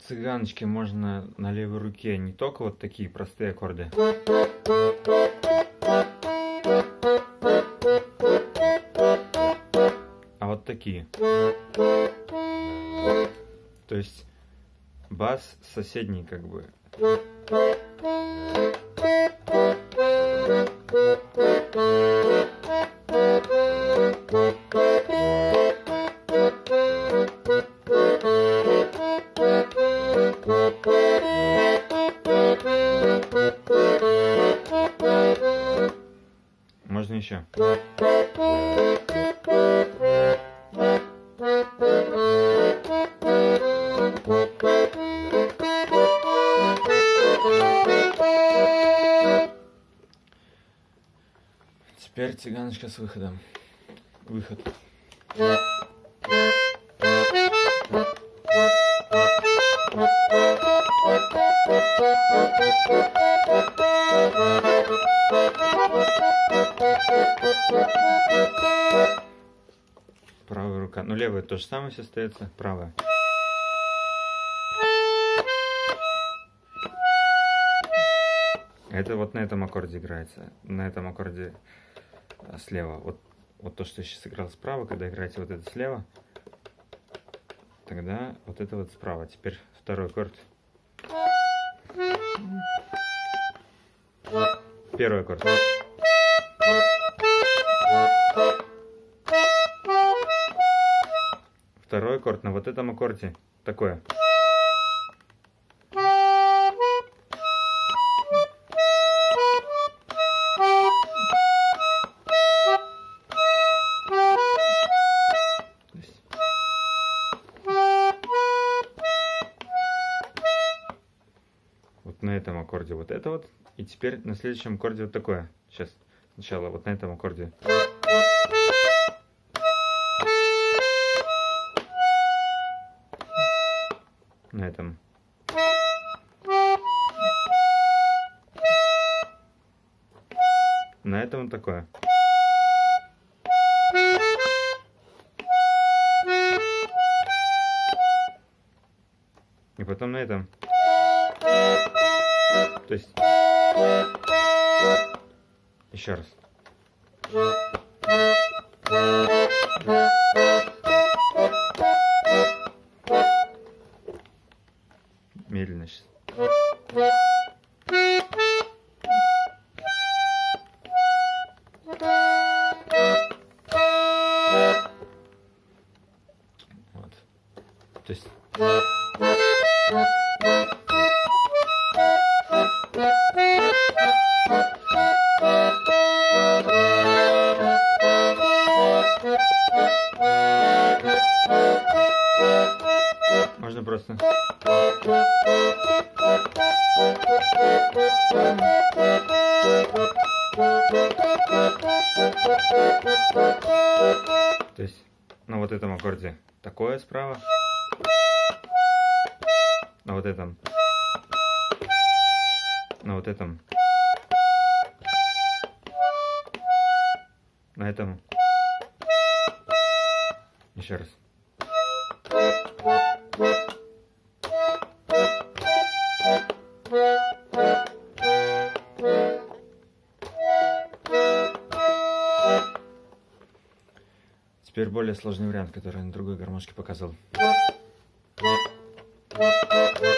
цыганочке можно на левой руке не только вот такие простые аккорды. А вот такие. То есть бас соседний как бы. Еще. Теперь цыганочка с выходом. Выход. То же самое все остается. Правая. Это вот на этом аккорде играется. На этом аккорде а, слева. Вот, вот то, что я сейчас играл справа, когда играете вот это слева, тогда вот это вот справа. Теперь второй аккорд. Первый аккорд. Аккорд на вот этом аккорде. Такое. Вот на этом аккорде вот это вот. И теперь на следующем аккорде вот такое. Сейчас. Сначала вот на этом аккорде. На этом. На этом вот такое. И потом на этом. То есть... Еще раз. То есть... Можно просто... То есть на вот этом аккорде такое справа, на вот этом, на вот этом, на этом, еще раз. Теперь более сложный вариант, который я на другой гармошке показал.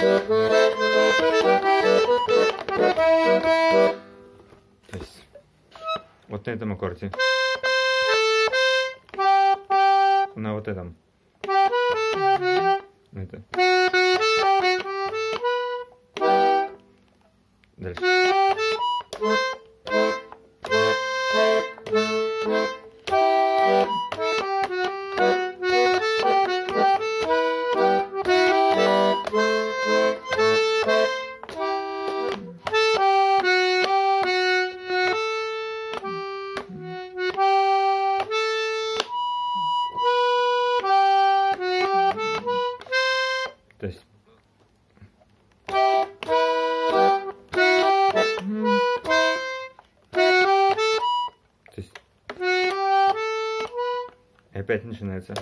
То есть вот на этом аккорде. На вот этом. На это. Дальше. опять начинается.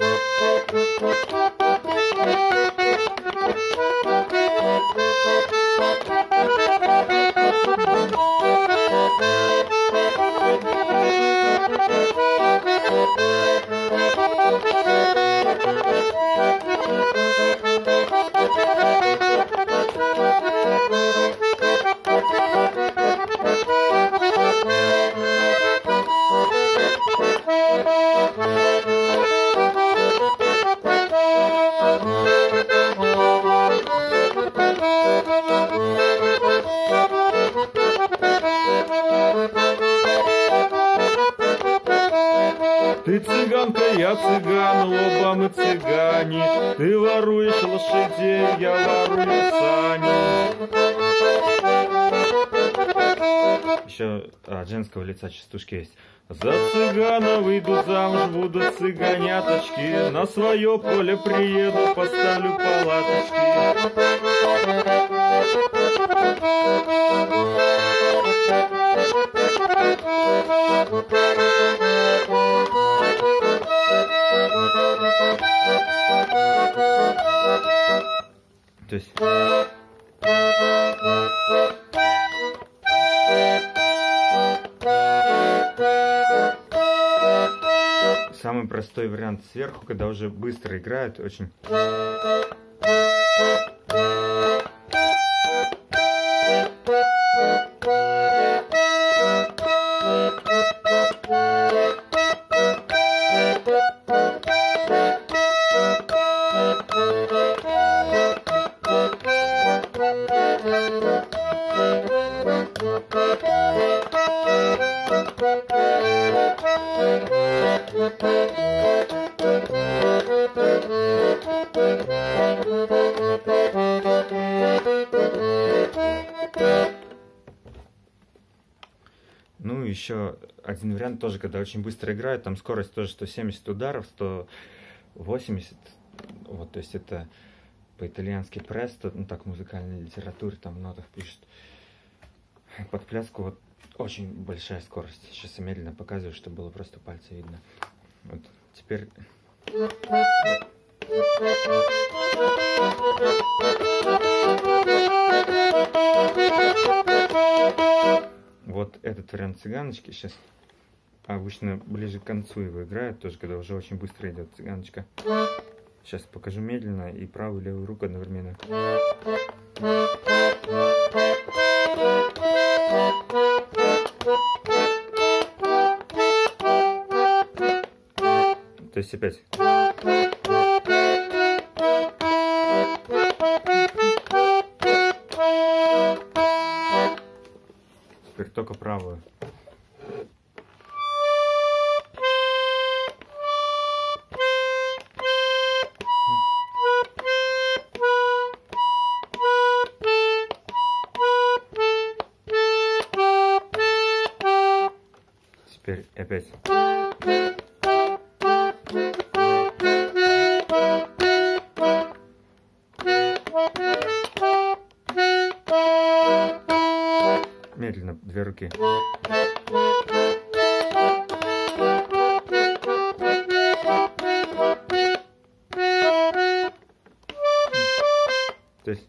Я цыган, оба мы цыгане. Ты воруешь лошадей, я ворую сани. Еще от женского лица частушки есть. За цыгана выйду замуж, буду цыганяточки. На свое поле приеду, поставлю палаточки. То есть... Самый простой вариант сверху, когда уже быстро играют, очень... еще один вариант тоже, когда очень быстро играют, там скорость тоже 170 ударов, 180, вот, то есть это по-итальянски престо, ну так в музыкальной литературе там в нотах пишут. Под пляску вот очень большая скорость. Сейчас я медленно показываю, чтобы было просто пальцы видно. Вот, теперь... этот вариант цыганочки сейчас обычно ближе к концу его играют, тоже когда уже очень быстро идет цыганочка. Сейчас покажу медленно и правую и левую руку одновременно. То есть опять. Теперь только правую. Теперь опять. Руки. То есть...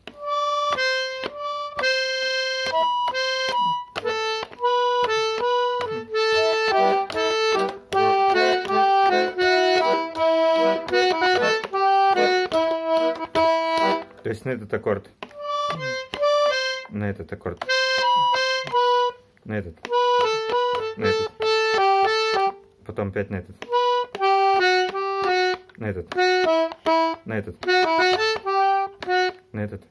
То есть на этот аккорд. На этот аккорд. На этот. На этот. Потом опять на этот. На этот. На этот. На этот.